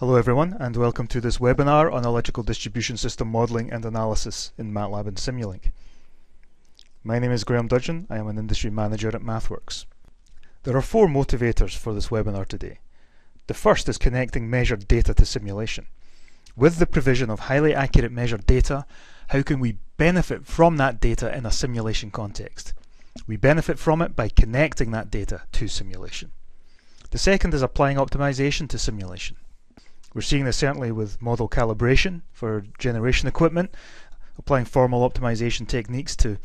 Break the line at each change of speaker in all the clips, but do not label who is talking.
Hello everyone and welcome to this webinar on electrical distribution system modelling and analysis in MATLAB and Simulink. My name is Graham Dudgeon, I am an industry manager at MathWorks. There are four motivators for this webinar today. The first is connecting measured data to simulation. With the provision of highly accurate measured data, how can we benefit from that data in a simulation context? We benefit from it by connecting that data to simulation. The second is applying optimization to simulation. We're seeing this certainly with model calibration for generation equipment, applying formal optimization techniques to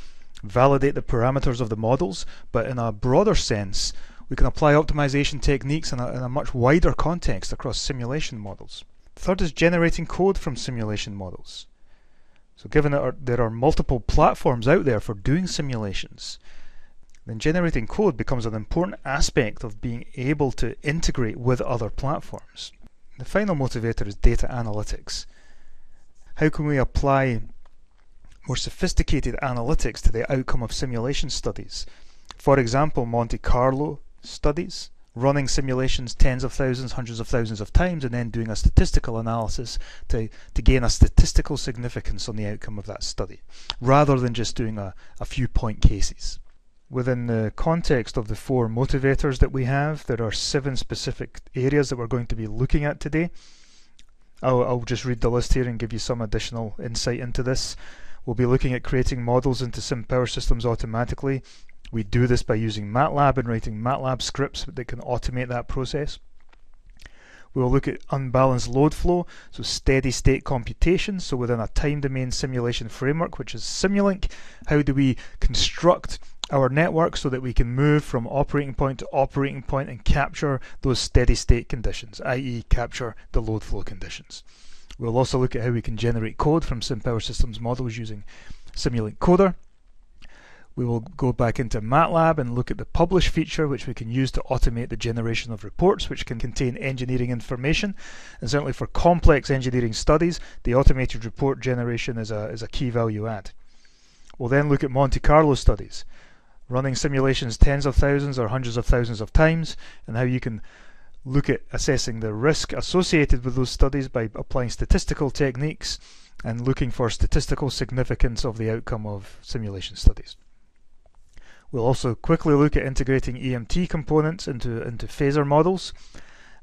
validate the parameters of the models, but in a broader sense, we can apply optimization techniques in a, in a much wider context across simulation models. Third is generating code from simulation models. So given that there are multiple platforms out there for doing simulations, then generating code becomes an important aspect of being able to integrate with other platforms. The final motivator is data analytics. How can we apply more sophisticated analytics to the outcome of simulation studies? For example, Monte Carlo studies, running simulations tens of thousands, hundreds of thousands of times, and then doing a statistical analysis to, to gain a statistical significance on the outcome of that study, rather than just doing a, a few point cases. Within the context of the four motivators that we have, there are seven specific areas that we're going to be looking at today. I'll, I'll just read the list here and give you some additional insight into this. We'll be looking at creating models into SimPower systems automatically. We do this by using MATLAB and writing MATLAB scripts that can automate that process. We will look at unbalanced load flow, so steady state computation. So within a time domain simulation framework, which is Simulink, how do we construct our network so that we can move from operating point to operating point and capture those steady state conditions, i.e. capture the load flow conditions. We'll also look at how we can generate code from SimPower Systems models using Simulink Coder. We will go back into MATLAB and look at the publish feature which we can use to automate the generation of reports which can contain engineering information and certainly for complex engineering studies the automated report generation is a, is a key value add. We'll then look at Monte Carlo studies running simulations tens of thousands or hundreds of thousands of times and how you can look at assessing the risk associated with those studies by applying statistical techniques and looking for statistical significance of the outcome of simulation studies. We'll also quickly look at integrating EMT components into, into phasor models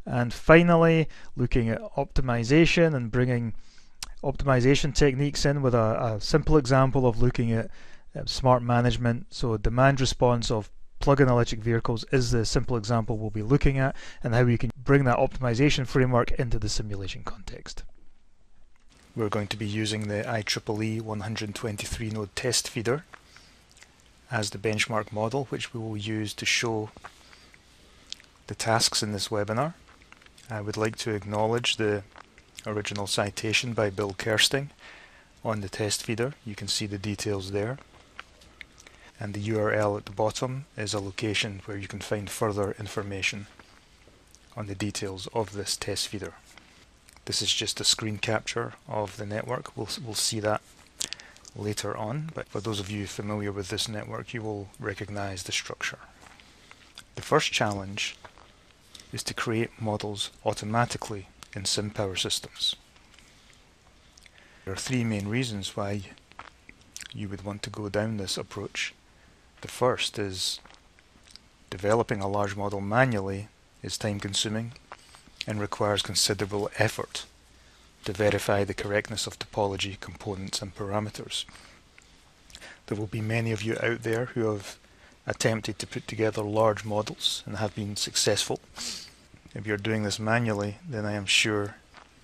and finally looking at optimization and bringing optimization techniques in with a, a simple example of looking at Uh, smart management. So demand response of plug-in electric vehicles is the simple example we'll be looking at and how we can bring that optimization framework into the simulation context. We're going to be using the IEEE 123 node test feeder as the benchmark model which we will use to show the tasks in this webinar. I would like to acknowledge the original citation by Bill Kersting on the test feeder. You can see the details there and the URL at the bottom is a location where you can find further information on the details of this test feeder. This is just a screen capture of the network. We'll, we'll see that later on, but for those of you familiar with this network, you will recognize the structure. The first challenge is to create models automatically in SimPower systems. There are three main reasons why you would want to go down this approach. The first is developing a large model manually is time consuming and requires considerable effort to verify the correctness of topology, components and parameters. There will be many of you out there who have attempted to put together large models and have been successful. If you're doing this manually, then I am sure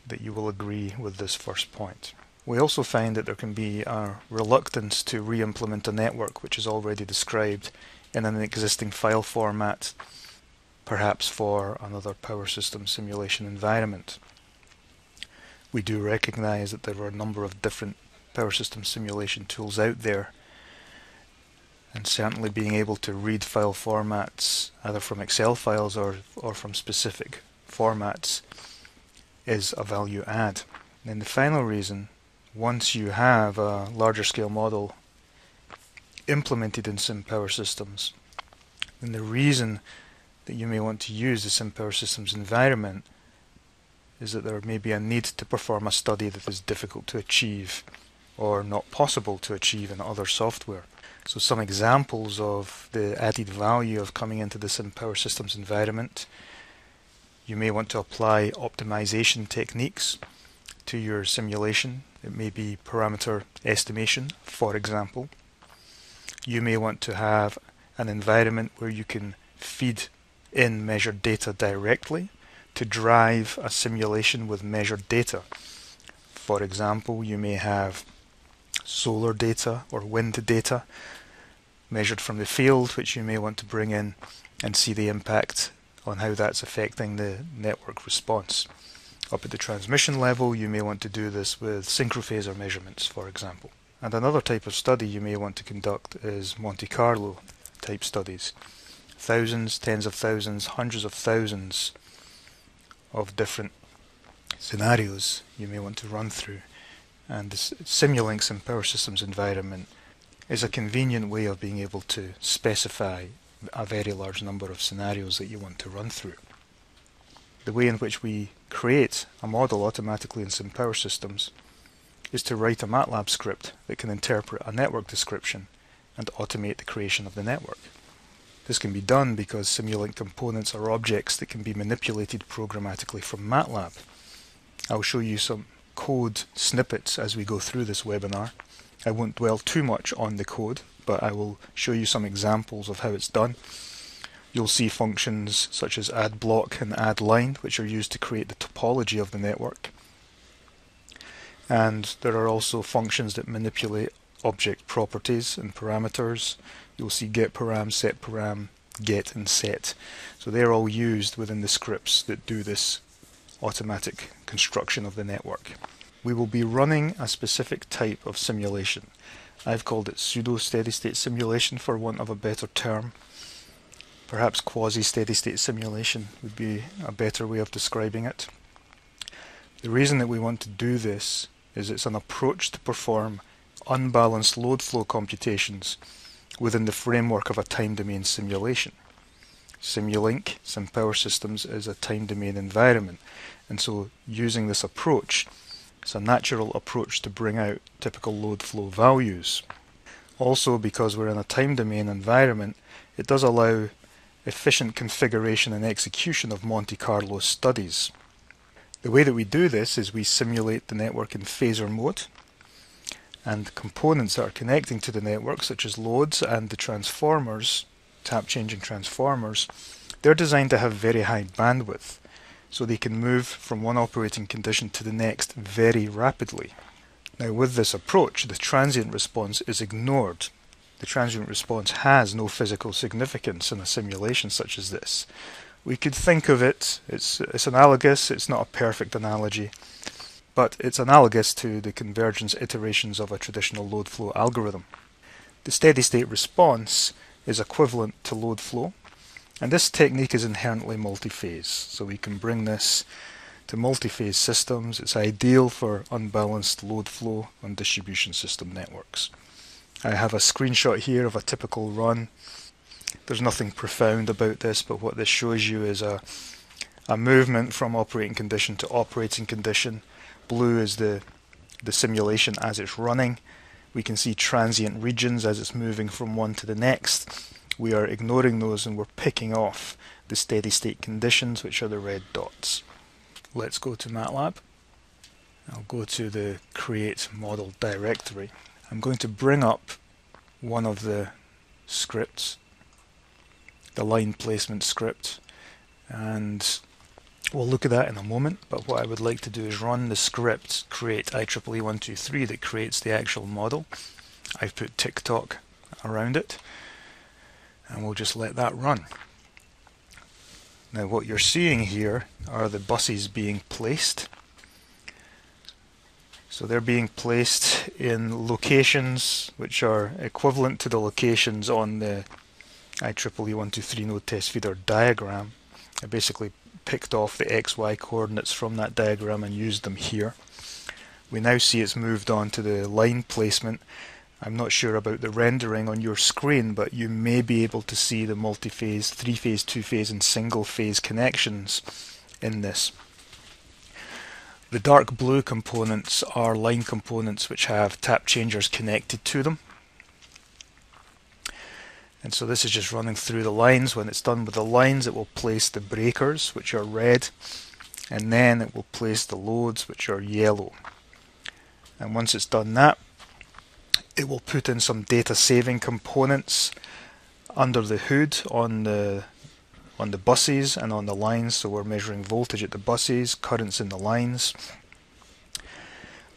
that you will agree with this first point. We also find that there can be a reluctance to re-implement a network which is already described in an existing file format, perhaps for another power system simulation environment. We do recognize that there are a number of different power system simulation tools out there and certainly being able to read file formats either from Excel files or, or from specific formats is a value add. And the final reason once you have a larger scale model implemented in SimPower systems, then the reason that you may want to use the SimPower systems environment is that there may be a need to perform a study that is difficult to achieve or not possible to achieve in other software. So some examples of the added value of coming into the SimPower Systems environment. You may want to apply optimization techniques to your simulation. It may be parameter estimation, for example. You may want to have an environment where you can feed in measured data directly to drive a simulation with measured data. For example, you may have solar data or wind data measured from the field, which you may want to bring in and see the impact on how that's affecting the network response. Up at the transmission level, you may want to do this with synchrophasor measurements, for example. And another type of study you may want to conduct is Monte Carlo type studies. Thousands, tens of thousands, hundreds of thousands of different scenarios you may want to run through. And this Simulinks SimPower Systems environment is a convenient way of being able to specify a very large number of scenarios that you want to run through. The way in which we create a model automatically in SimPower Systems is to write a MATLAB script that can interpret a network description and automate the creation of the network. This can be done because Simulink components are objects that can be manipulated programmatically from MATLAB. I'll show you some code snippets as we go through this webinar. I won't dwell too much on the code, but I will show you some examples of how it's done. You'll see functions such as add block and add line, which are used to create the topology of the network. And there are also functions that manipulate object properties and parameters you'll see get param, set param, get and set. So they're all used within the scripts that do this automatic construction of the network. We will be running a specific type of simulation. I've called it pseudo steady state simulation for want of a better term. Perhaps quasi steady state simulation would be a better way of describing it. The reason that we want to do this is it's an approach to perform unbalanced load flow computations within the framework of a time domain simulation. Simulink, SimPower Systems, is a time domain environment, and so using this approach, it's a natural approach to bring out typical load flow values. Also, because we're in a time domain environment, it does allow efficient configuration and execution of Monte Carlo studies. The way that we do this is we simulate the network in phasor mode, and components that are connecting to the network, such as loads and the transformers, tap changing transformers, they're designed to have very high bandwidth, so they can move from one operating condition to the next very rapidly. Now with this approach, the transient response is ignored. The transient response has no physical significance in a simulation such as this. We could think of it, it's, it's analogous, it's not a perfect analogy, but it's analogous to the convergence iterations of a traditional load flow algorithm. The steady state response is equivalent to load flow, and this technique is inherently multi-phase, so we can bring this to multi-phase systems. It's ideal for unbalanced load flow on distribution system networks. I have a screenshot here of a typical run. There's nothing profound about this, but what this shows you is a, a movement from operating condition to operating condition Blue is the, the simulation as it's running. We can see transient regions as it's moving from one to the next. We are ignoring those and we're picking off the steady state conditions, which are the red dots. Let's go to MATLAB. I'll go to the create model directory. I'm going to bring up one of the scripts, the line placement script, and We'll look at that in a moment, but what I would like to do is run the script create IEEE123 that creates the actual model. I've put tic toc around it, and we'll just let that run. Now what you're seeing here are the buses being placed. So they're being placed in locations which are equivalent to the locations on the IEEE123 node test feeder diagram. I basically picked off the XY coordinates from that diagram and used them here. We now see it's moved on to the line placement. I'm not sure about the rendering on your screen, but you may be able to see the multi-phase, three-phase, two-phase and single-phase connections in this. The dark blue components are line components which have tap changers connected to them. And so this is just running through the lines. When it's done with the lines, it will place the breakers, which are red, and then it will place the loads, which are yellow. And once it's done that, it will put in some data saving components under the hood on the on the buses and on the lines. So we're measuring voltage at the buses currents in the lines.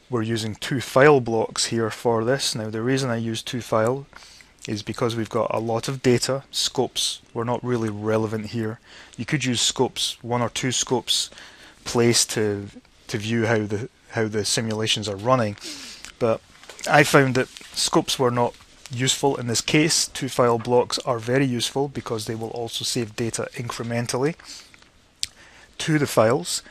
We're using To File blocks here for this. Now the reason I use To File is because we've got a lot of data scopes. Were not really relevant here. You could use scopes one or two scopes placed to to view how the how the simulations are running. But I found that scopes were not useful in this case. To File blocks are very useful because they will also save data incrementally to the files,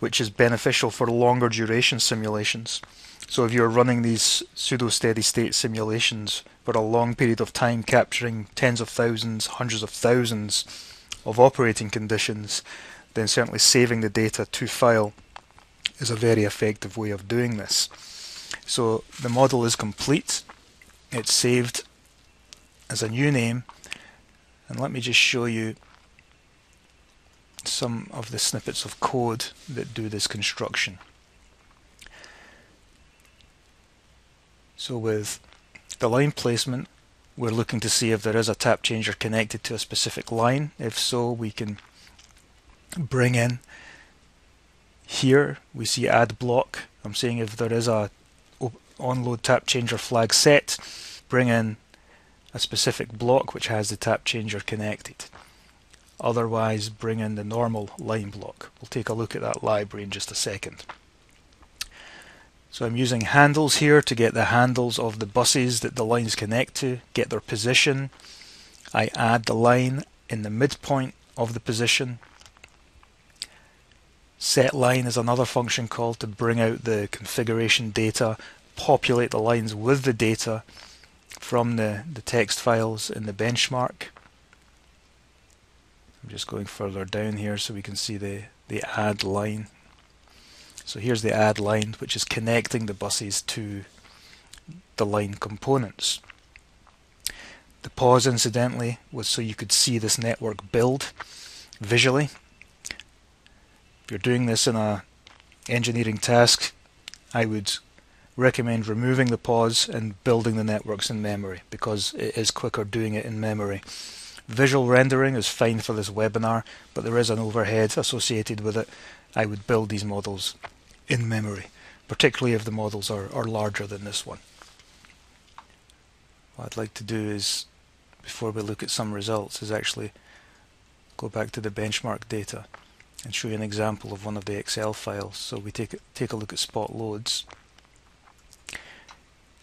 which is beneficial for longer duration simulations. So if you're running these pseudo steady state simulations for a long period of time, capturing tens of thousands, hundreds of thousands of operating conditions, then certainly saving the data to file is a very effective way of doing this. So the model is complete. It's saved as a new name. And let me just show you some of the snippets of code that do this construction. So with the line placement, we're looking to see if there is a tap changer connected to a specific line. If so, we can bring in here, we see add block. I'm saying if there is a onload tap changer flag set, bring in a specific block which has the tap changer connected. Otherwise, bring in the normal line block. We'll take a look at that library in just a second. So I'm using handles here to get the handles of the buses that the lines connect to, get their position. I add the line in the midpoint of the position. Set line is another function called to bring out the configuration data populate the lines with the data from the, the text files in the benchmark. I'm just going further down here so we can see the, the add line. So here's the add line which is connecting the buses to the line components. The pause incidentally was so you could see this network build visually. If you're doing this in a engineering task, I would recommend removing the pause and building the networks in memory because it is quicker doing it in memory. Visual rendering is fine for this webinar, but there is an overhead associated with it. I would build these models in memory, particularly if the models are, are larger than this one. What I'd like to do is, before we look at some results, is actually go back to the benchmark data and show you an example of one of the Excel files. So we take, take a look at spot loads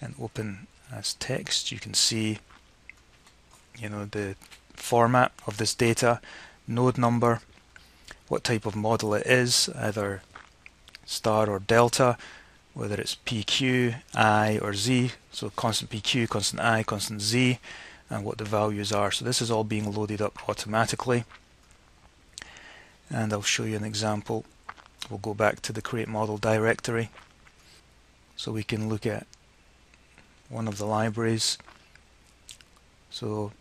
and open as text. You can see you know the format of this data node number what type of model it is either star or delta whether it's PQ, I or Z so constant PQ, constant I, constant Z and what the values are. So this is all being loaded up automatically. And I'll show you an example. We'll go back to the create model directory so we can look at one of the libraries. So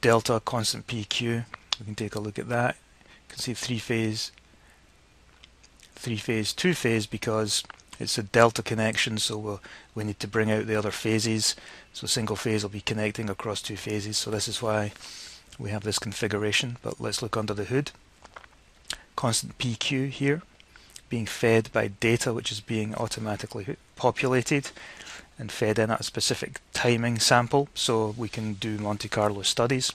delta constant PQ, we can take a look at that. You can see three phase, three phase, two phase because it's a delta connection so we'll, we need to bring out the other phases. So single phase will be connecting across two phases so this is why we have this configuration but let's look under the hood. Constant PQ here being fed by data which is being automatically populated and fed in at a specific timing sample so we can do Monte Carlo studies.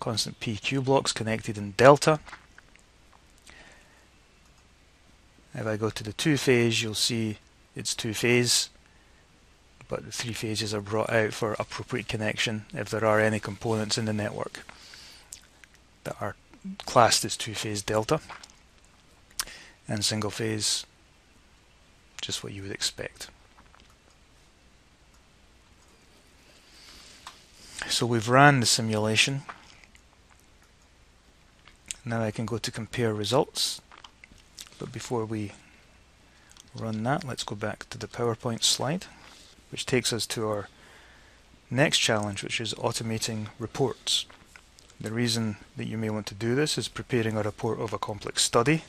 Constant PQ blocks connected in delta. If I go to the two phase you'll see it's two phase but the three phases are brought out for appropriate connection if there are any components in the network that are classed as two phase delta and single phase just what you would expect. So we've ran the simulation. Now I can go to compare results. But before we run that. Let's go back to the PowerPoint slide, which takes us to our next challenge, which is automating reports. The reason that you may want to do this is preparing a report of a complex study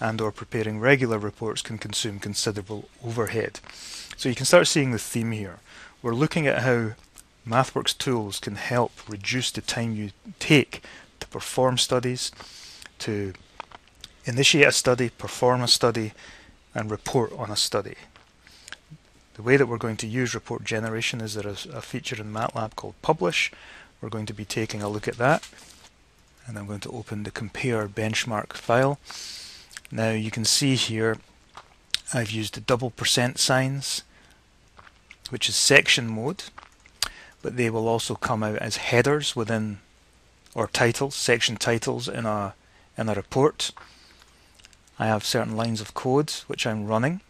and or preparing regular reports can consume considerable overhead. So you can start seeing the theme here. We're looking at how MathWorks tools can help reduce the time you take to perform studies, to initiate a study, perform a study, and report on a study. The way that we're going to use report generation is there is a feature in MATLAB called Publish. We're going to be taking a look at that. And I'm going to open the compare benchmark file. Now you can see here I've used the double percent signs, which is section mode, but they will also come out as headers within or titles, section titles in a in a report. I have certain lines of code which I'm running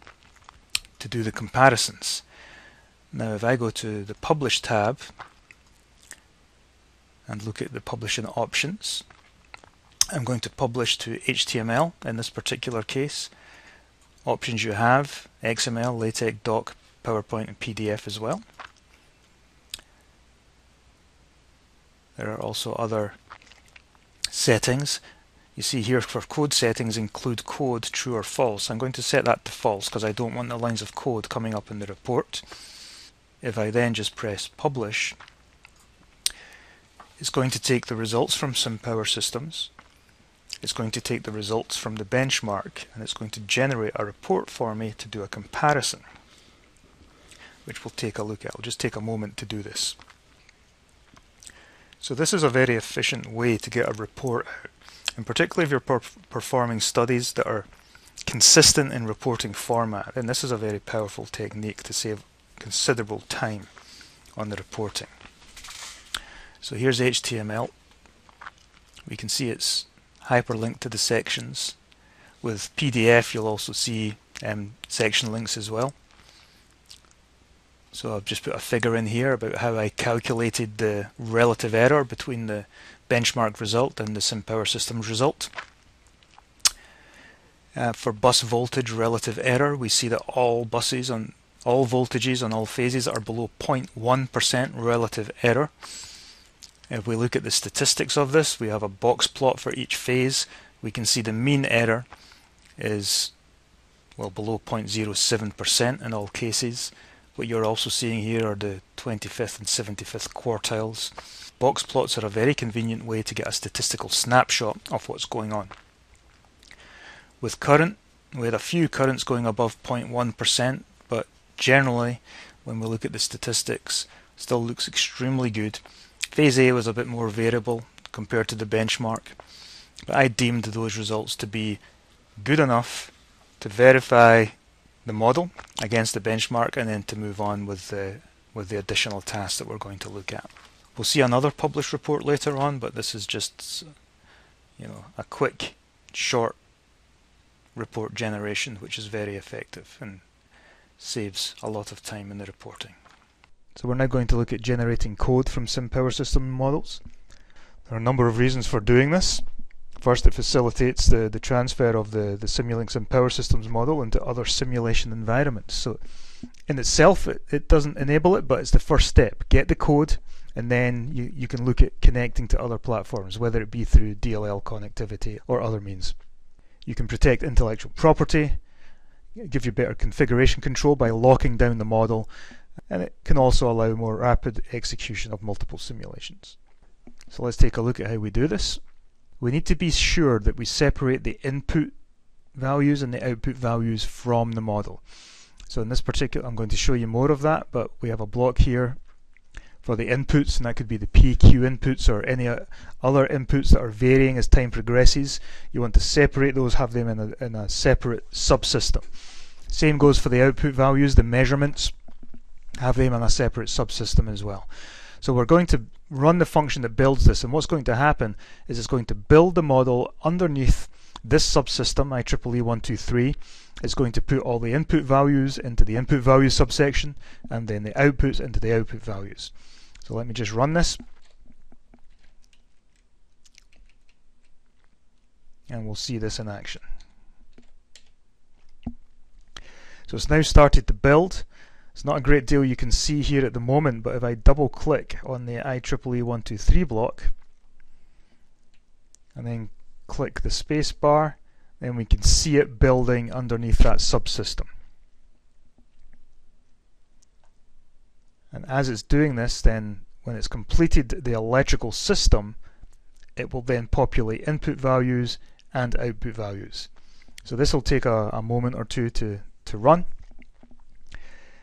to do the comparisons. Now if I go to the Publish tab and look at the publishing options, I'm going to publish to HTML in this particular case. Options you have, XML, LaTeX, Doc, PowerPoint and PDF as well. There are also other settings. You see here for code settings include code true or false. I'm going to set that to false because I don't want the lines of code coming up in the report. If I then just press publish, it's going to take the results from SimPower Systems. It's going to take the results from the benchmark and it's going to generate a report for me to do a comparison, which we'll take a look at. I'll just take a moment to do this. So this is a very efficient way to get a report out and particularly if you're per performing studies that are consistent in reporting format, then this is a very powerful technique to save considerable time on the reporting. So here's HTML. We can see it's hyperlinked to the sections. With PDF you'll also see um, section links as well. So I've just put a figure in here about how I calculated the relative error between the benchmark result and the SimPower Systems result. Uh, for bus voltage relative error, we see that all buses on all voltages on all phases are below 0.1% relative error. If we look at the statistics of this, we have a box plot for each phase. We can see the mean error is well below 0.07% in all cases. What you're also seeing here are the 25th and 75th quartiles. Box plots are a very convenient way to get a statistical snapshot of what's going on. With current, we had a few currents going above 0.1%, but generally, when we look at the statistics, still looks extremely good. Phase A was a bit more variable compared to the benchmark, but I deemed those results to be good enough to verify the model against the benchmark and then to move on with the with the additional tasks that we're going to look at. We'll see another published report later on, but this is just you know a quick, short report generation, which is very effective and saves a lot of time in the reporting. So we're now going to look at generating code from SimPower System models. There are a number of reasons for doing this. First, it facilitates the, the transfer of the, the Simulink Power Systems model into other simulation environments. So in itself, it, it doesn't enable it, but it's the first step. Get the code, and then you, you can look at connecting to other platforms, whether it be through DLL connectivity or other means. You can protect intellectual property, give you better configuration control by locking down the model, and it can also allow more rapid execution of multiple simulations. So let's take a look at how we do this. We need to be sure that we separate the input values and the output values from the model. So in this particular, I'm going to show you more of that, but we have a block here for the inputs, and that could be the PQ inputs or any other inputs that are varying as time progresses. You want to separate those, have them in a, in a separate subsystem. Same goes for the output values, the measurements, have them in a separate subsystem as well. So we're going to run the function that builds this, and what's going to happen is it's going to build the model underneath this subsystem, IEEE123, is going to put all the input values into the input values subsection and then the outputs into the output values. So let me just run this. And we'll see this in action. So it's now started to build. It's not a great deal you can see here at the moment, but if I double click on the IEEE 123 block and then click the space bar, then we can see it building underneath that subsystem. And as it's doing this, then when it's completed the electrical system, it will then populate input values and output values. So this will take a, a moment or two to, to run.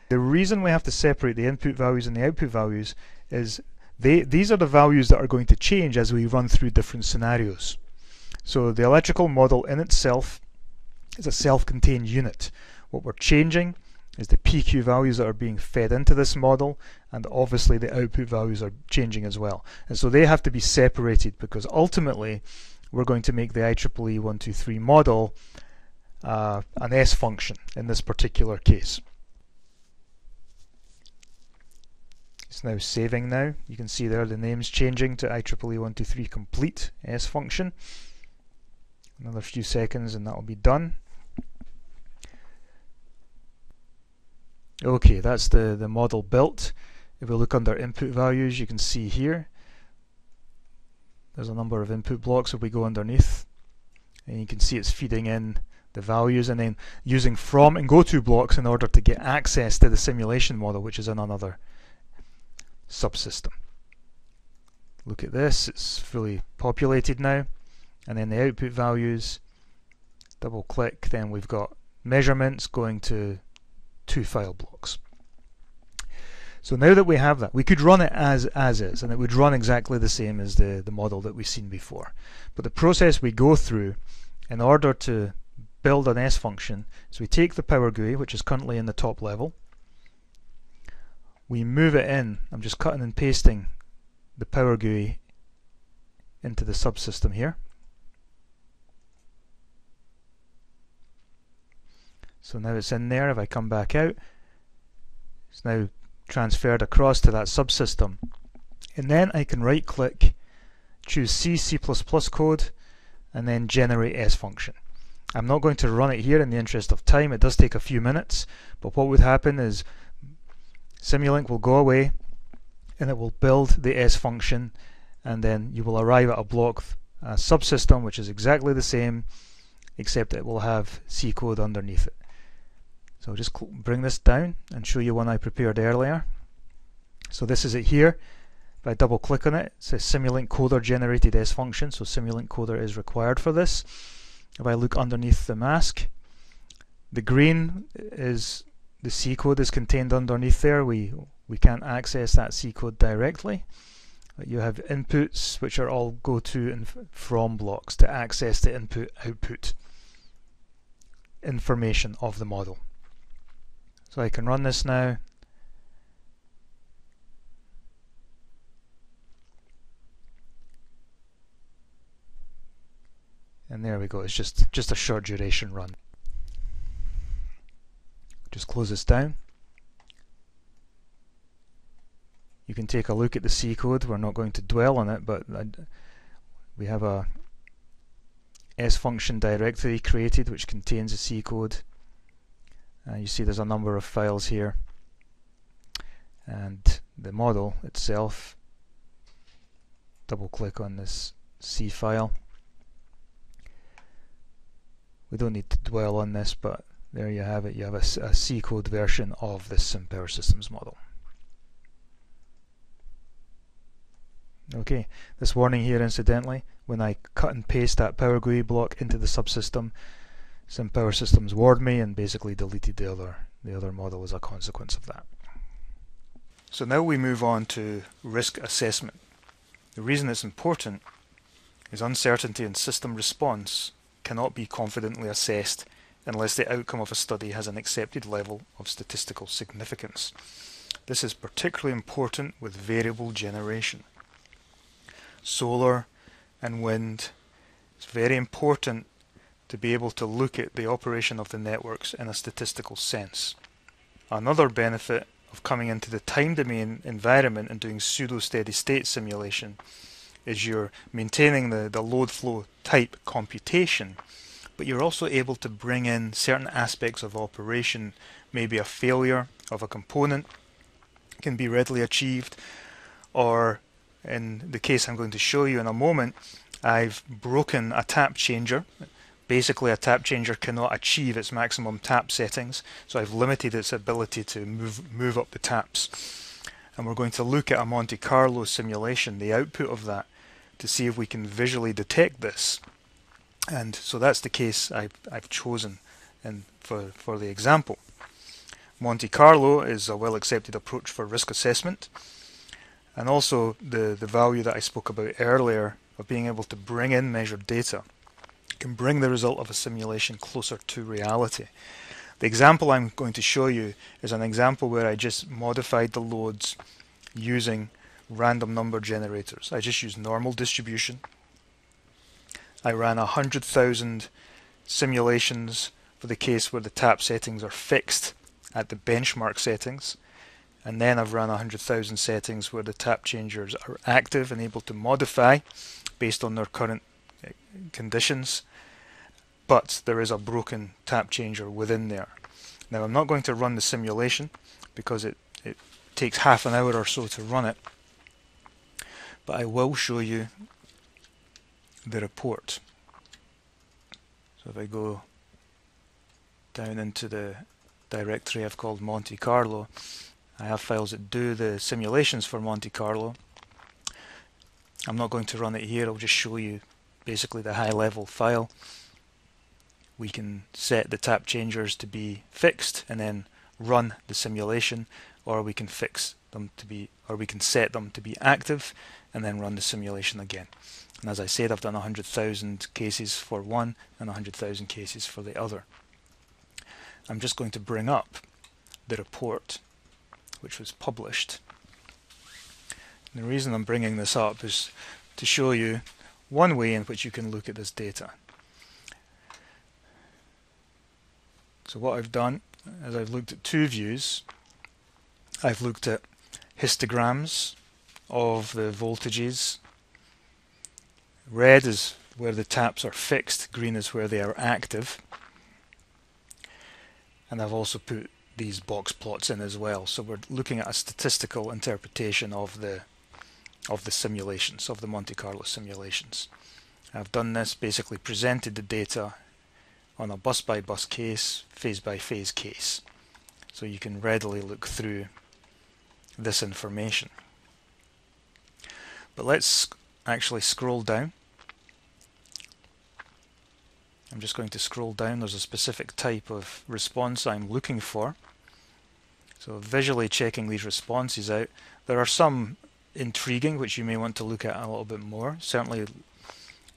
The reason we have to separate the input values and the output values is they, these are the values that are going to change as we run through different scenarios. So the electrical model in itself is a self-contained unit. What we're changing is the PQ values that are being fed into this model and obviously the output values are changing as well. And so they have to be separated because ultimately we're going to make the IEEE 123 model uh, an S function in this particular case. It's now saving now. You can see there the name's changing to IEEE 123 complete S function. Another few seconds and that will be done. Okay, that's the, the model built. If we look under input values, you can see here there's a number of input blocks if we go underneath and you can see it's feeding in the values and then using from and go to blocks in order to get access to the simulation model which is in another subsystem. Look at this, it's fully populated now. And then the output values, double click, then we've got measurements going to two file blocks. So now that we have that, we could run it as, as is, and it would run exactly the same as the, the model that we've seen before. But the process we go through in order to build an S function is we take the power GUI, which is currently in the top level, we move it in. I'm just cutting and pasting the power GUI into the subsystem here. So now it's in there. If I come back out, it's now transferred across to that subsystem. And then I can right click, choose C, C++ code, and then generate S function. I'm not going to run it here in the interest of time. It does take a few minutes, but what would happen is Simulink will go away and it will build the S function and then you will arrive at a block a subsystem which is exactly the same except it will have C code underneath it. So just bring this down and show you one I prepared earlier. So this is it here. If I double click on it, it says Simulink Coder generated S function, so Simulink Coder is required for this. If I look underneath the mask, the green is the C code is contained underneath there. We, we can't access that C code directly. You have inputs which are all go to and from blocks to access the input output information of the model. So I can run this now. And there we go, it's just, just a short duration run. Just close this down. You can take a look at the C code. We're not going to dwell on it, but we have a S function directory created which contains a C code. Uh, you see there's a number of files here and the model itself double click on this C file we don't need to dwell on this but there you have it. You have a, a C code version of this SimPower Systems model. Okay, this warning here incidentally, when I cut and paste that Power GUI block into the subsystem, SimPower Systems warned me and basically deleted the other, the other model as a consequence of that. So now we move on to risk assessment. The reason it's important is uncertainty in system response cannot be confidently assessed unless the outcome of a study has an accepted level of statistical significance. This is particularly important with variable generation. Solar and wind, it's very important to be able to look at the operation of the networks in a statistical sense. Another benefit of coming into the time domain environment and doing pseudo steady state simulation is you're maintaining the, the load flow type computation but you're also able to bring in certain aspects of operation. Maybe a failure of a component can be readily achieved, or in the case I'm going to show you in a moment, I've broken a tap changer. Basically, a tap changer cannot achieve its maximum tap settings, so I've limited its ability to move, move up the taps. And we're going to look at a Monte Carlo simulation, the output of that, to see if we can visually detect this. And so that's the case I've, I've chosen in, for, for the example. Monte Carlo is a well accepted approach for risk assessment and also the, the value that I spoke about earlier of being able to bring in measured data can bring the result of a simulation closer to reality. The example I'm going to show you is an example where I just modified the loads using random number generators. I just used normal distribution. I ran 100,000 simulations for the case where the tap settings are fixed at the benchmark settings and then I've run 100,000 settings where the tap changers are active and able to modify based on their current eh, conditions but there is a broken tap changer within there. Now I'm not going to run the simulation because it, it takes half an hour or so to run it but I will show you the report. So if I go down into the directory I've called Monte Carlo. I have files that do the simulations for Monte Carlo. I'm not going to run it here, I'll just show you basically the high level file. We can set the tap changers to be fixed and then run the simulation or we can fix them to be or we can set them to be active and then run the simulation again. And as I said I've done 100,000 cases for one and 100,000 cases for the other. I'm just going to bring up the report which was published. And the reason I'm bringing this up is to show you one way in which you can look at this data. So what I've done is I've looked at two views. I've looked at histograms of the voltages. Red is where the taps are fixed, green is where they are active. And I've also put these box plots in as well. So we're looking at a statistical interpretation of the of the simulations of the Monte Carlo simulations. I've done this basically presented the data on a bus by bus case phase by phase case. So you can readily look through this information. But let's actually scroll down I'm just going to scroll down. There's a specific type of response I'm looking for. So visually checking these responses out. There are some intriguing which you may want to look at a little bit more. Certainly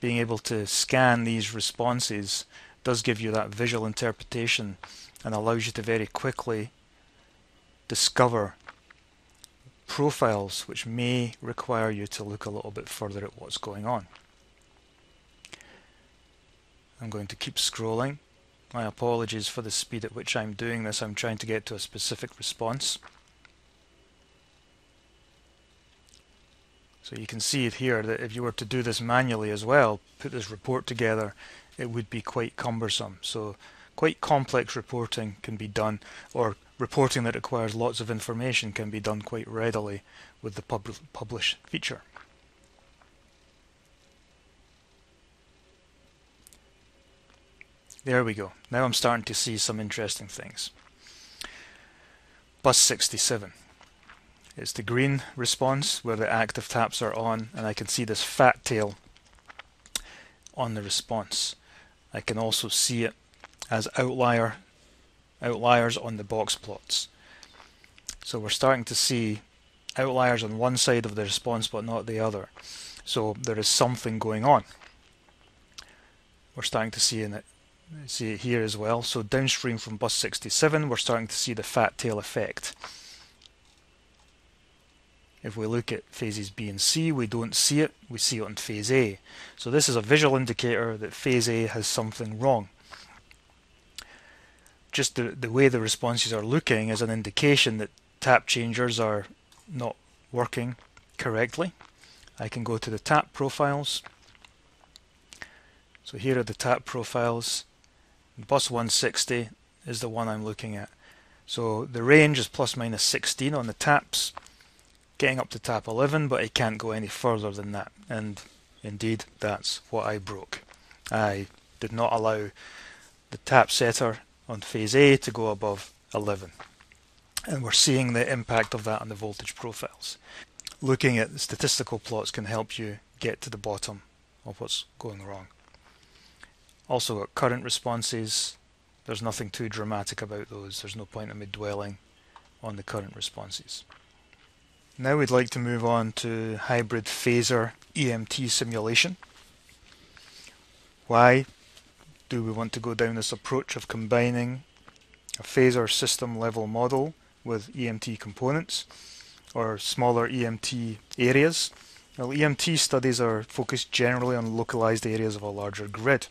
being able to scan these responses does give you that visual interpretation and allows you to very quickly discover profiles which may require you to look a little bit further at what's going on. I'm going to keep scrolling. My apologies for the speed at which I'm doing this. I'm trying to get to a specific response. So you can see it here that if you were to do this manually as well, put this report together, it would be quite cumbersome. So quite complex reporting can be done, or reporting that requires lots of information can be done quite readily with the pub publish feature. There we go. Now I'm starting to see some interesting things. Bus 67. It's the green response where the active taps are on and I can see this fat tail on the response. I can also see it as outlier outliers on the box plots. So we're starting to see outliers on one side of the response but not the other. So there is something going on. We're starting to see in it see it here as well. So downstream from bus 67, we're starting to see the fat tail effect. If we look at phases B and C, we don't see it, we see it on phase A. So this is a visual indicator that phase A has something wrong. Just the, the way the responses are looking is an indication that tap changers are not working correctly. I can go to the tap profiles. So here are the tap profiles Bus 160 is the one I'm looking at. So the range is plus minus 16 on the taps, getting up to tap 11, but it can't go any further than that. And indeed, that's what I broke. I did not allow the tap setter on phase A to go above 11. And we're seeing the impact of that on the voltage profiles. Looking at the statistical plots can help you get to the bottom of what's going wrong. Also at current responses, there's nothing too dramatic about those. There's no point in me dwelling on the current responses. Now we'd like to move on to hybrid phasor EMT simulation. Why do we want to go down this approach of combining a phasor system level model with EMT components or smaller EMT areas? Well, EMT studies are focused generally on localized areas of a larger grid.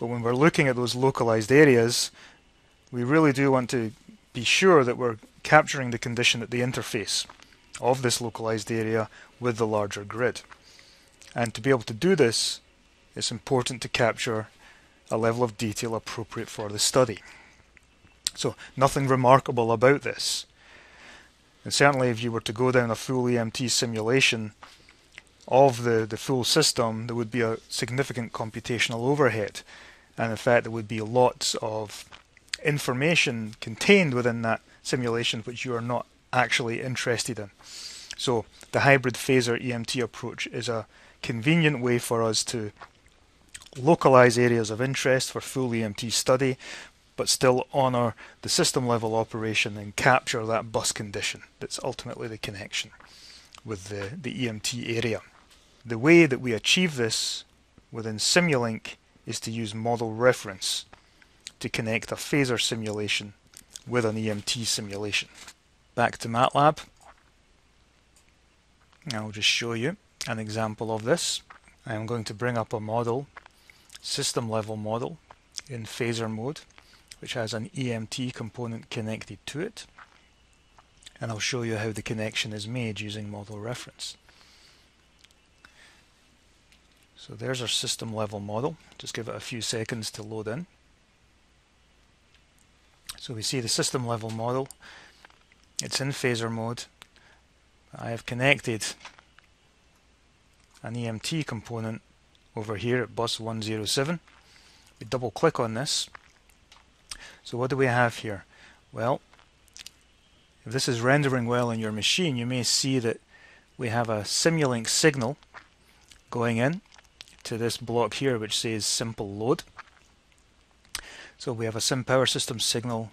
But when we're looking at those localized areas, we really do want to be sure that we're capturing the condition at the interface of this localized area with the larger grid. And to be able to do this, it's important to capture a level of detail appropriate for the study. So nothing remarkable about this. And certainly if you were to go down a full EMT simulation of the, the full system, there would be a significant computational overhead and in fact there would be lots of information contained within that simulation which you are not actually interested in. So the hybrid phasor EMT approach is a convenient way for us to localize areas of interest for full EMT study but still honor the system level operation and capture that bus condition that's ultimately the connection with the, the EMT area. The way that we achieve this within Simulink is to use model reference to connect a phasor simulation with an EMT simulation. Back to MATLAB. I'll just show you an example of this. I am going to bring up a model, system level model, in phasor mode, which has an EMT component connected to it. And I'll show you how the connection is made using model reference. So there's our system level model. Just give it a few seconds to load in. So we see the system level model. It's in phasor mode. I have connected an EMT component over here at bus 107. We double click on this. So what do we have here? Well, if this is rendering well in your machine, you may see that we have a Simulink signal going in to this block here which says simple load. So we have a sim power system signal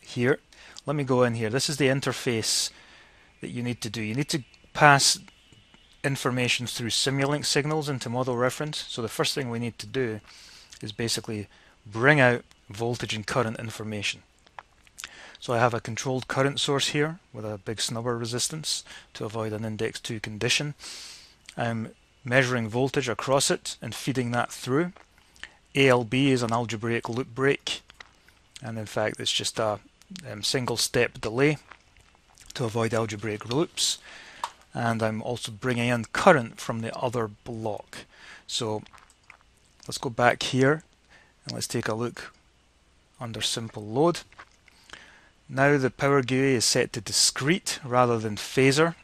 here. Let me go in here. This is the interface that you need to do. You need to pass information through Simulink signals into model reference. So the first thing we need to do is basically bring out voltage and current information. So I have a controlled current source here with a big snubber resistance to avoid an index 2 condition. I'm measuring voltage across it and feeding that through. ALB is an algebraic loop break and in fact it's just a um, single step delay to avoid algebraic loops and I'm also bringing in current from the other block. So let's go back here and let's take a look under simple load. Now the power GUI is set to discrete rather than phasor.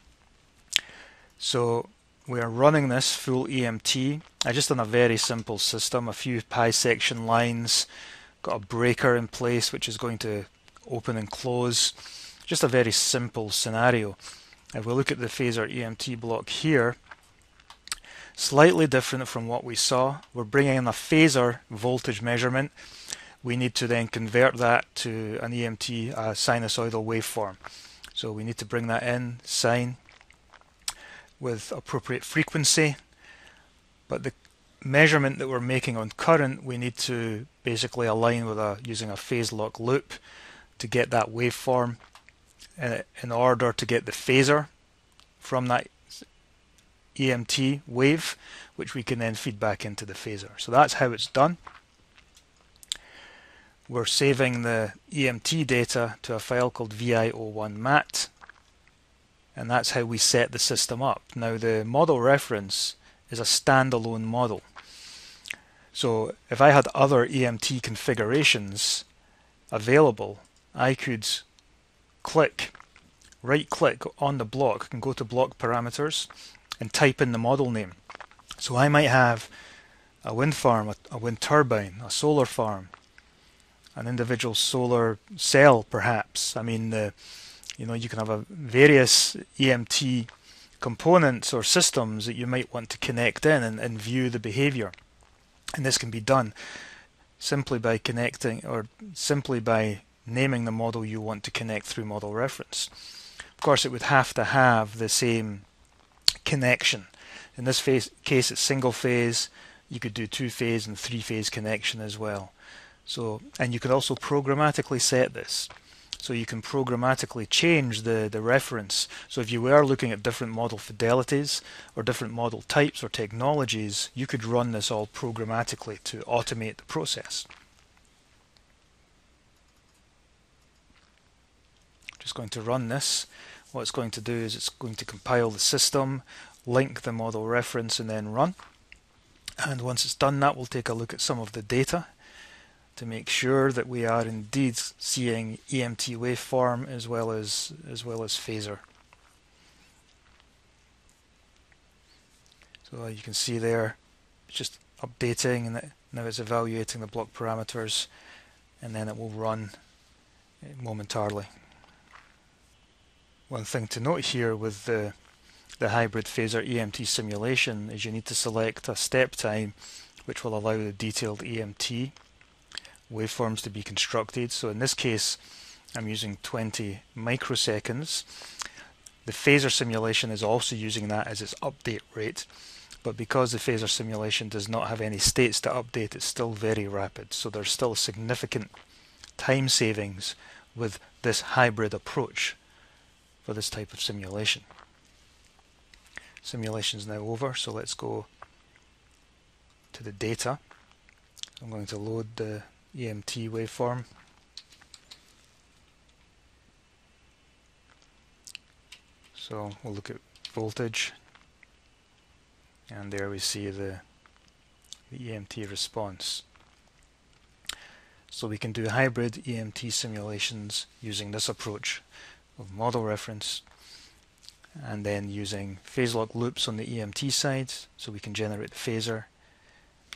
So we are running this full EMT. I just done a very simple system, a few pi section lines, got a breaker in place which is going to open and close. Just a very simple scenario. If we look at the phasor EMT block here, slightly different from what we saw. We're bringing in a phasor voltage measurement. We need to then convert that to an EMT sinusoidal waveform. So we need to bring that in, sine, with appropriate frequency. But the measurement that we're making on current, we need to basically align with a using a phase lock loop to get that waveform uh, in order to get the phasor from that EMT wave, which we can then feed back into the phasor. So that's how it's done. We're saving the EMT data to a file called VI01mat and that's how we set the system up. Now the model reference is a standalone model. So if I had other EMT configurations available, I could click, right click on the block and go to block parameters and type in the model name. So I might have a wind farm, a, a wind turbine, a solar farm, an individual solar cell perhaps. I mean, the, you know, you can have a various EMT components or systems that you might want to connect in and, and view the behavior. And this can be done simply by connecting or simply by naming the model you want to connect through model reference. Of course, it would have to have the same connection. In this phase, case, it's single phase. You could do two phase and three phase connection as well. So, and you can also programmatically set this. So you can programmatically change the, the reference. So if you were looking at different model fidelities or different model types or technologies, you could run this all programmatically to automate the process. Just going to run this. What it's going to do is it's going to compile the system, link the model reference and then run. And once it's done that, we'll take a look at some of the data to make sure that we are indeed seeing EMT waveform as well as as well as phasor. So you can see there, it's just updating and now it's evaluating the block parameters and then it will run uh, momentarily. One thing to note here with the the hybrid phasor EMT simulation is you need to select a step time which will allow the detailed EMT waveforms to be constructed. So in this case, I'm using 20 microseconds. The phasor simulation is also using that as its update rate, but because the phasor simulation does not have any states to update, it's still very rapid. So there's still significant time savings with this hybrid approach for this type of simulation. Simulation is now over, so let's go to the data. I'm going to load the EMT waveform. So we'll look at voltage and there we see the, the EMT response. So we can do hybrid EMT simulations using this approach of model reference and then using phase lock loops on the EMT side so we can generate the phasor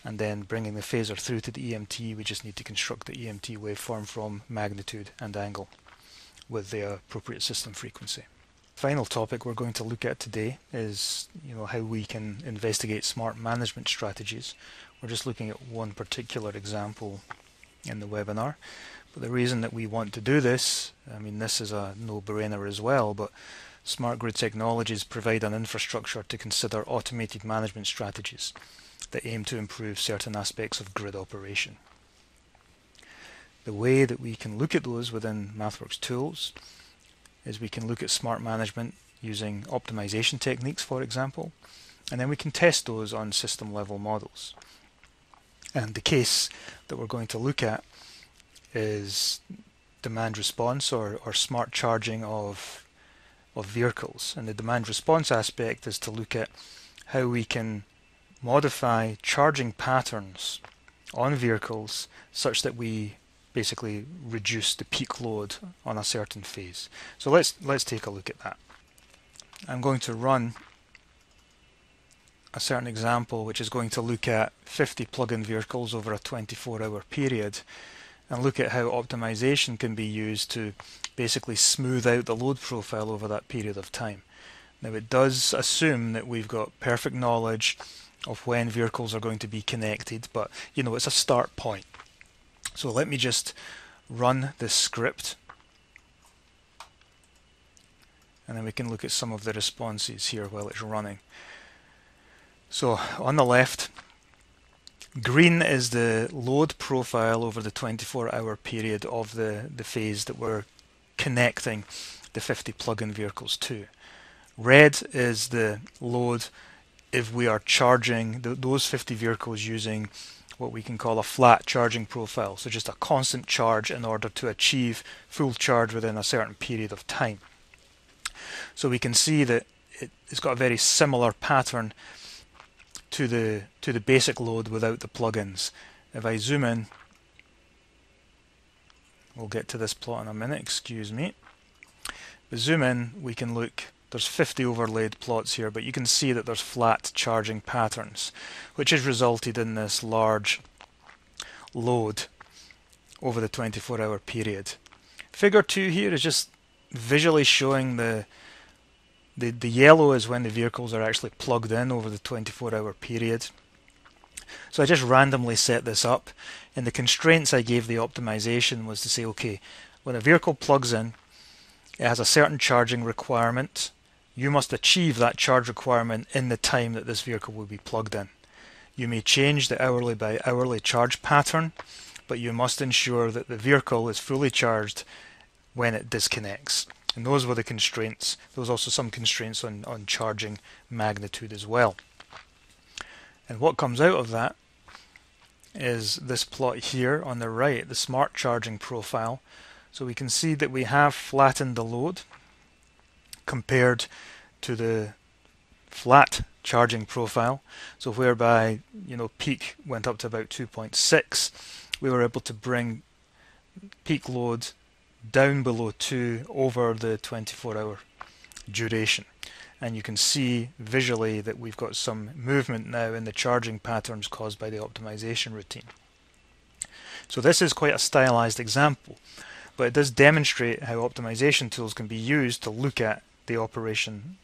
and then bringing the phasor through to the EMT we just need to construct the EMT waveform from magnitude and angle with the appropriate system frequency. Final topic we're going to look at today is you know how we can investigate smart management strategies. We're just looking at one particular example in the webinar but the reason that we want to do this, I mean this is a no-brainer as well, but smart grid technologies provide an infrastructure to consider automated management strategies that aim to improve certain aspects of grid operation. The way that we can look at those within MathWorks tools is we can look at smart management using optimization techniques, for example, and then we can test those on system level models. And the case that we're going to look at is demand response or, or smart charging of of vehicles. And the demand response aspect is to look at how we can modify charging patterns on vehicles such that we basically reduce the peak load on a certain phase. So let's let's take a look at that. I'm going to run a certain example which is going to look at 50 plug-in vehicles over a 24 hour period and look at how optimization can be used to basically smooth out the load profile over that period of time. Now it does assume that we've got perfect knowledge of when vehicles are going to be connected, but you know, it's a start point. So let me just run this script and then we can look at some of the responses here while it's running. So on the left, green is the load profile over the 24 hour period of the, the phase that we're connecting the 50 plug-in vehicles to. Red is the load if we are charging those 50 vehicles using what we can call a flat charging profile, so just a constant charge in order to achieve full charge within a certain period of time. So we can see that it, has got a very similar pattern to the to the basic load without the plugins. If I zoom in, we'll get to this plot in a minute, excuse me. But zoom in, we can look, there's 50 overlaid plots here, but you can see that there's flat charging patterns, which has resulted in this large load over the 24 hour period. Figure 2 here is just visually showing the the, the yellow is when the vehicles are actually plugged in over the 24 hour period. So I just randomly set this up and the constraints I gave the optimization was to say okay when a vehicle plugs in it has a certain charging requirement you must achieve that charge requirement in the time that this vehicle will be plugged in. You may change the hourly by hourly charge pattern but you must ensure that the vehicle is fully charged when it disconnects. And those were the constraints. There was also some constraints on, on charging magnitude as well. And what comes out of that is this plot here on the right, the smart charging profile. So we can see that we have flattened the load compared to the flat charging profile. So whereby, you know, peak went up to about 2.6, we were able to bring peak load down below 2 over the 24 hour duration and you can see visually that we've got some movement now in the charging patterns caused by the optimization routine. So this is quite a stylized example but it does demonstrate how optimization tools can be used to look at the operation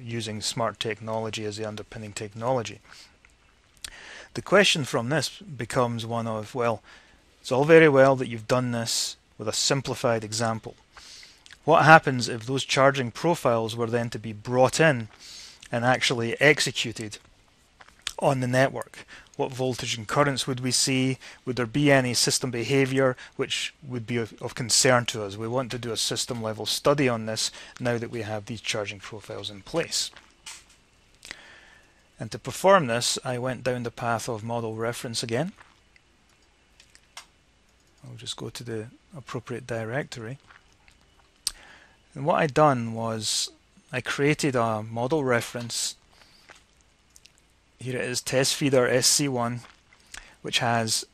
using smart technology as the underpinning technology. The question from this becomes one of, well, it's all very well that you've done this with a simplified example. What happens if those charging profiles were then to be brought in and actually executed on the network? What voltage and currents would we see? Would there be any system behavior which would be of, of concern to us? We want to do a system level study on this now that we have these charging profiles in place. And to perform this, I went down the path of model reference again. I'll just go to the appropriate directory. And what I'd done was I created a model reference. Here it is, test feeder SC1, which has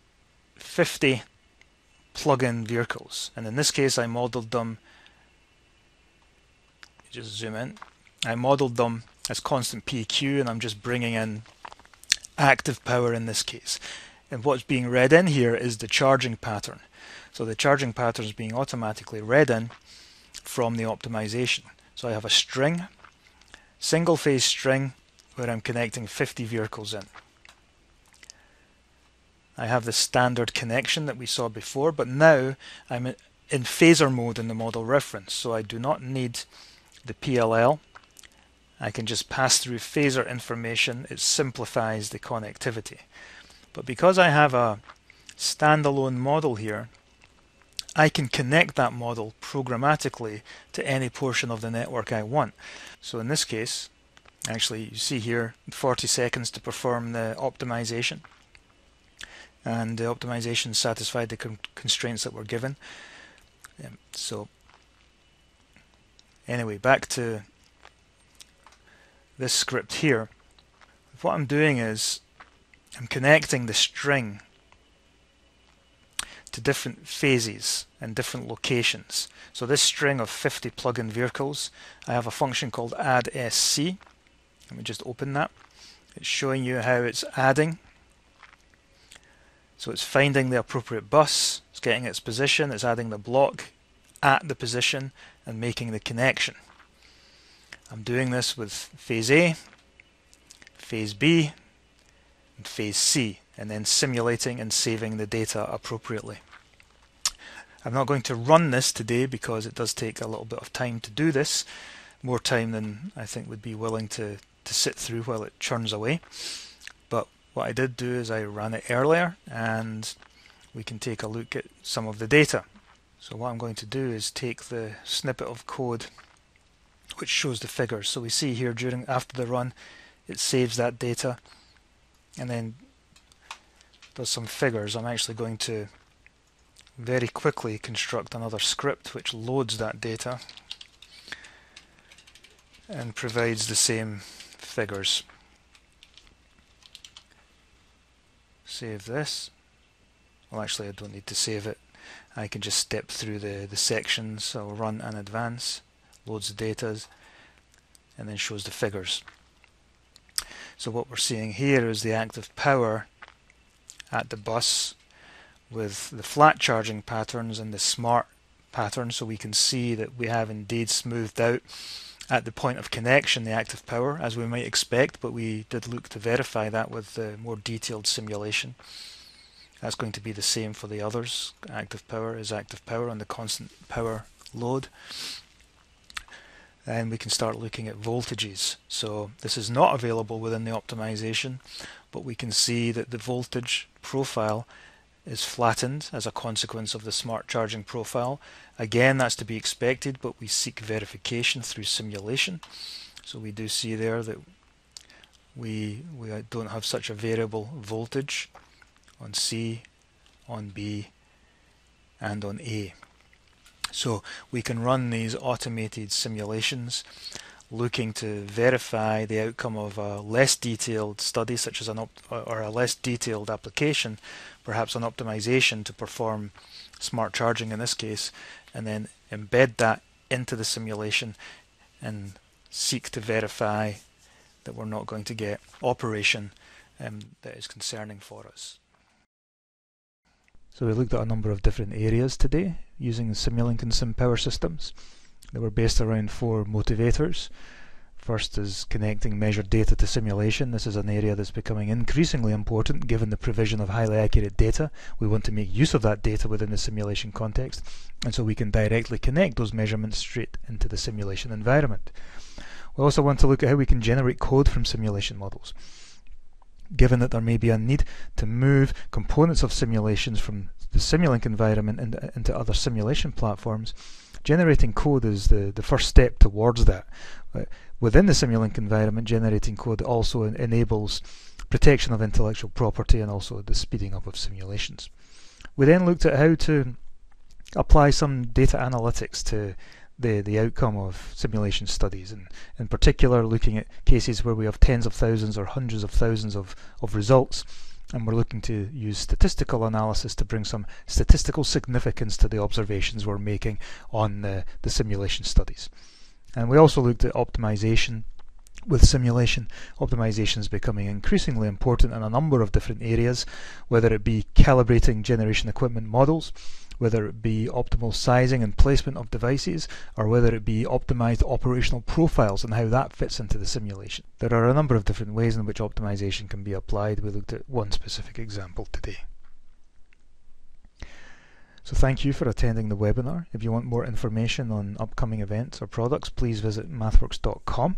50 plug-in vehicles. And in this case, I modeled them, just zoom in, I modeled them as constant PQ, and I'm just bringing in active power in this case. And what's being read in here is the charging pattern. So the charging pattern is being automatically read in from the optimization. So I have a string, single phase string, where I'm connecting 50 vehicles in. I have the standard connection that we saw before, but now I'm in phasor mode in the model reference, so I do not need the PLL. I can just pass through phasor information. It simplifies the connectivity. But because I have a standalone model here, I can connect that model programmatically to any portion of the network I want. So in this case, actually you see here 40 seconds to perform the optimization and the optimization satisfied the con constraints that were given. Um, so anyway, back to this script here. What I'm doing is I'm connecting the string to different phases and different locations. So this string of 50 plug-in vehicles, I have a function called add_sc. Let me just open that. It's showing you how it's adding. So it's finding the appropriate bus, it's getting its position, it's adding the block at the position and making the connection. I'm doing this with phase A, phase B, and phase C, and then simulating and saving the data appropriately. I'm not going to run this today because it does take a little bit of time to do this, more time than I think would be willing to, to sit through while it churns away. But what I did do is I ran it earlier and we can take a look at some of the data. So what I'm going to do is take the snippet of code which shows the figures. So we see here during after the run, it saves that data and then does some figures. I'm actually going to very quickly construct another script which loads that data and provides the same figures. save this. Well actually I don't need to save it. I can just step through the, the sections, so I'll run and advance, loads the data, and then shows the figures. So what we're seeing here is the active power at the bus with the flat charging patterns and the smart pattern so we can see that we have indeed smoothed out at the point of connection the active power as we might expect but we did look to verify that with the more detailed simulation. That's going to be the same for the others. Active power is active power on the constant power load. And we can start looking at voltages. So this is not available within the optimization, but we can see that the voltage profile is flattened as a consequence of the smart charging profile. Again, that's to be expected, but we seek verification through simulation. So we do see there that we, we don't have such a variable voltage on C, on B, and on A. So we can run these automated simulations looking to verify the outcome of a less detailed study such as an or a less detailed application, perhaps an optimization to perform smart charging in this case, and then embed that into the simulation and seek to verify that we're not going to get operation um, that is concerning for us. So we looked at a number of different areas today using Simulink and SimPowerSystems. They were based around four motivators. First is connecting measured data to simulation. This is an area that's becoming increasingly important given the provision of highly accurate data. We want to make use of that data within the simulation context and so we can directly connect those measurements straight into the simulation environment. We also want to look at how we can generate code from simulation models given that there may be a need to move components of simulations from the Simulink environment into, uh, into other simulation platforms, generating code is the, the first step towards that. Within the Simulink environment, generating code also enables protection of intellectual property and also the speeding up of simulations. We then looked at how to apply some data analytics to the, the outcome of simulation studies, and in particular looking at cases where we have tens of thousands or hundreds of thousands of, of results, and we're looking to use statistical analysis to bring some statistical significance to the observations we're making on the, the simulation studies. And we also looked at optimization with simulation, optimization is becoming increasingly important in a number of different areas, whether it be calibrating generation equipment models, whether it be optimal sizing and placement of devices, or whether it be optimized operational profiles and how that fits into the simulation. There are a number of different ways in which optimization can be applied. We looked at one specific example today. So thank you for attending the webinar. If you want more information on upcoming events or products, please visit mathworks.com.